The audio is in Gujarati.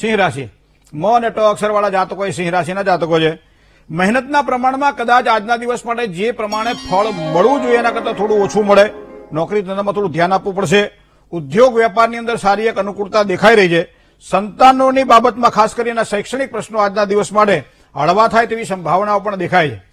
સિંહ રાશિ. મ અને ટ અક્ષરવાળા જાતકો એ સિંહ રાશિના જાતકો છે. મહેનતના પ્રમાણમાં કદાચ આજના દિવસ માટે જે પ્રમાણે ફળ મળવું જોઈએ એના કરતાં થોડું ઓછું મળે. નોકરી ધંધામાં થોડું ધ્યાન આપવું પડશે. ઉદ્યોગ વેપારની અંદર સારી એક અનુકૂળતા દેખાઈ રહી છે. સંતાનોની બાબતમાં ખાસ કરીને શૈક્ષણિક પ્રશ્નો આજના દિવસ માટે હળવા થાય તેવી સંભાવનાઓ પણ દેખાય છે.